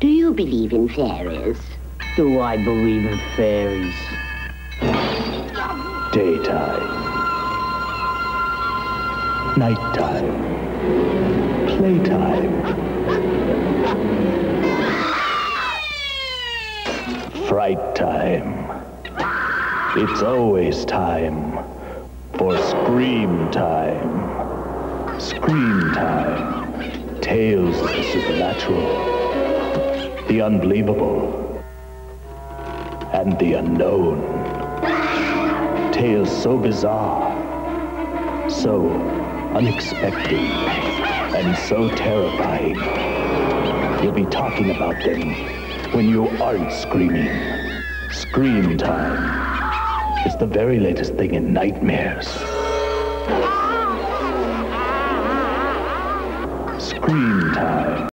Do you believe in fairies? Do I believe in fairies? Daytime. Nighttime. Playtime. Fright time. It's always time for scream time. Scream time. Tales of the supernatural, the unbelievable, and the unknown. Tales so bizarre, so unexpected, and so terrifying. You'll be talking about them when you aren't screaming. Scream time. It's the very latest thing in nightmares. Scream time.